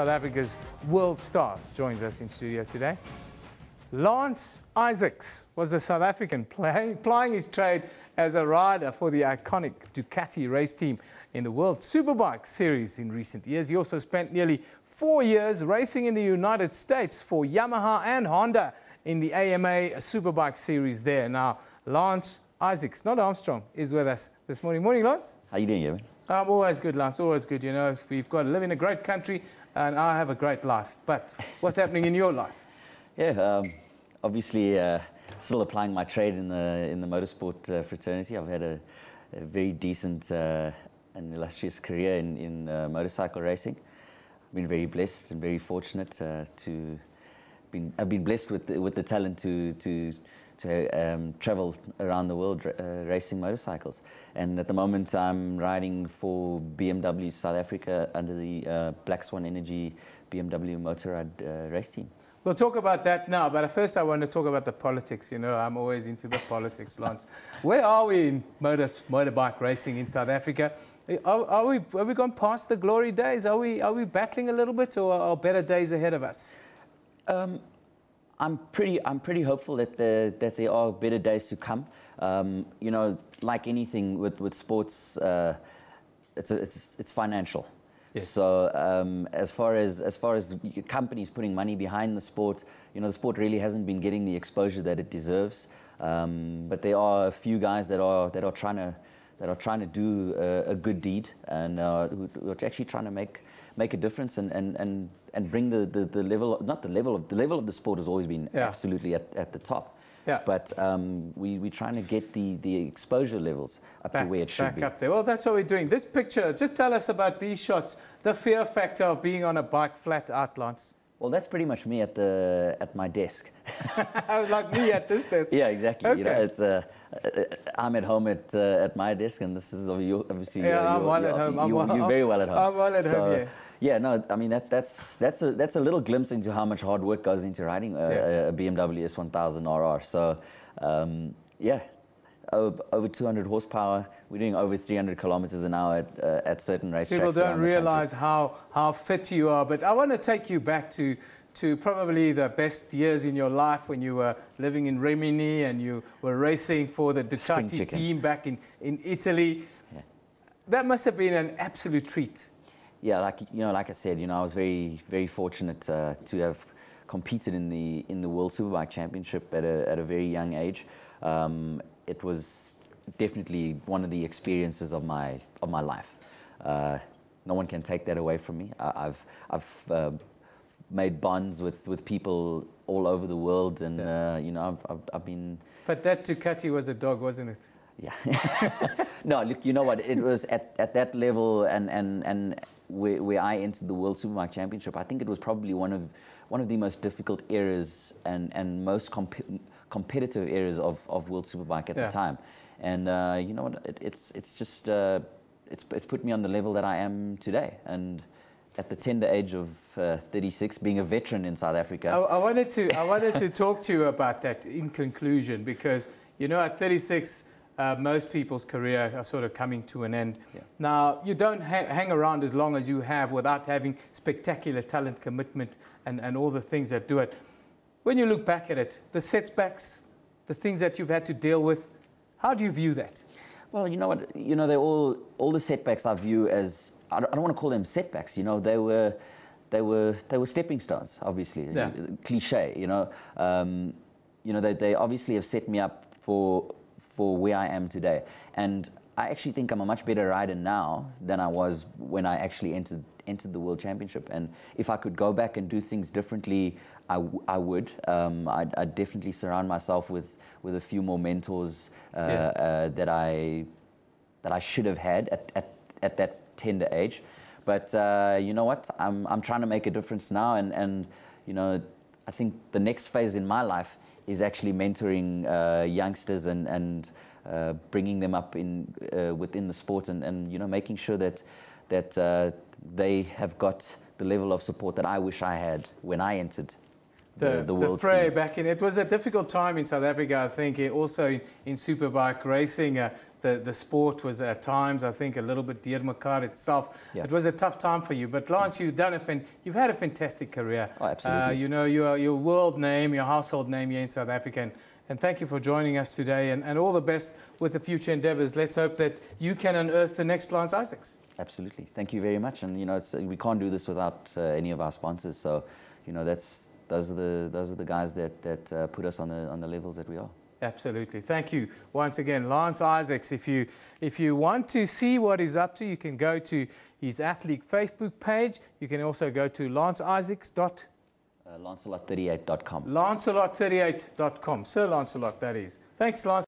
South Africa's world stars joins us in studio today. Lance Isaacs was a South African play, plying his trade as a rider for the iconic Ducati race team in the World Superbike Series in recent years. He also spent nearly four years racing in the United States for Yamaha and Honda in the AMA Superbike Series there. Now, Lance Isaacs, not Armstrong, is with us this morning. Morning, Lance. How are you doing, Eben? I'm always good, Lance, always good. You know, we've got to live in a great country and I have a great life. But what's happening in your life? Yeah, um, obviously uh, still applying my trade in the in the motorsport uh, fraternity. I've had a, a very decent uh, and illustrious career in, in uh, motorcycle racing. I've been very blessed and very fortunate uh, to been I've been blessed with the, with the talent to to to um, travel around the world uh, racing motorcycles. And at the moment, I'm riding for BMW South Africa under the uh, Black Swan Energy BMW Motorrad uh, race team. We'll talk about that now, but first I want to talk about the politics. You know, I'm always into the politics, Lance. Where are we in motor, motorbike racing in South Africa? Are, are, we, have we gone past the glory days? Are we, are we battling a little bit, or are better days ahead of us? Um, I'm pretty, I'm pretty hopeful that, the, that there are better days to come. Um, you know, like anything with, with sports, uh, it's, a, it's, it's financial. Yes. So um, as far as as far as companies putting money behind the sport, you know, the sport really hasn't been getting the exposure that it deserves. Um, but there are a few guys that are that are trying to that are trying to do a, a good deed and uh, who are actually trying to make make a difference and, and, and, and bring the, the, the level, not the level of, the level of the sport has always been yeah. absolutely at, at the top. Yeah. But um, we, we're trying to get the, the exposure levels up back, to where it should back be. up there. Well, that's what we're doing. This picture, just tell us about these shots, the fear factor of being on a bike flat out, Lance. Well, that's pretty much me at the at my desk. like me at this desk. Yeah, exactly. Okay. You know, it's, uh, I'm at home at uh, at my desk, and this is obviously yeah, you're, I'm well at home. You, are well, very well at home. I'm well at so, home. Yeah. Yeah, no, I mean that, that's that's a that's a little glimpse into how much hard work goes into riding a, yeah. a BMW S1000 RR. So, um, yeah, over, over, 200 horsepower. We're doing over 300 kilometers an hour at, uh, at certain racetracks. People don't realize how how fit you are, but I want to take you back to to probably the best years in your life when you were living in Rimini and you were racing for the Ducati team back in, in Italy. Yeah. That must have been an absolute treat yeah, like you know, like I said, you know, I was very, very fortunate uh, to have competed in the in the World Superbike Championship at a at a very young age. Um, it was definitely one of the experiences of my of my life. Uh, no one can take that away from me. I, have I've uh, made bonds with, with people all over the world, and yeah. uh, you know, I've, I've, I've been. But that Ducati was a dog, wasn't it? Yeah. no, look, you know what? It was at, at that level, and, and, and where, where I entered the World Superbike Championship, I think it was probably one of one of the most difficult eras and, and most comp- competitive eras of, of World Superbike at yeah. the time. And uh, you know what? It, it's it's just uh, it's it's put me on the level that I am today. And at the tender age of uh, 36, being a veteran in South Africa. I, I wanted to I wanted to talk to you about that in conclusion because you know at 36 uh, most people's career are sort of coming to an end. Yeah. Now, you don't ha- hang around as long as you have without having spectacular talent, commitment, and, and all the things that do it. When you look back at it, the setbacks, the things that you've had to deal with, how do you view that? Well, you know what? You know, they all all the setbacks I view as I don't, I don't want to call them setbacks. You know, they were they were they were stepping stones. Obviously, yeah. cliche. You know, um, you know they, they obviously have set me up for for where I am today. And I actually think I'm a much better rider now than I was when I actually entered entered the World Championship. And if I could go back and do things differently, I, w- I would. Um, I'd, I'd, definitely surround myself with, with a few more mentors uh, yeah. uh, that I that I should have had at, at, at that tender age. But uh, you know what? I'm I'm trying to make a difference now, and and you know I think the next phase in my life is actually mentoring uh, youngsters and, and uh, bringing them up in, uh, within the sport and, and you know, making sure that, that they have got the level of support that I wish I had when I entered the, the, the world the fray scene. back in. It was a difficult time in South Africa, I think. Also in, in superbike racing, uh, the the sport was at times, I think, a little bit deurmekaar itself. Yeah. It was a tough time for you. But Lance, you've done a fan, you've had a fantastic career. Oh, absolutely. Uh, you know, your your world name, your household name here in South Africa. And, and thank you for joining us today. And, and all the best with the future endeavours. Let's hope that you can unearth the next Lance Isaacs. Absolutely. Thank you very much. And you know, it's, we can't do this without uh, any of our sponsors. So, you know, that's those are the those are the guys that that uh, put us on the on the levels that we are. Absolutely. Thank you once again, Lance Isaacs. If you if you want to see what he's up to, you can go to his athlete Facebook page. You can also go to lanceisaacs.com. Uh, Lancelot38.com. Lancelot38.com. Sir Lancelot, that is. Thanks, Lance.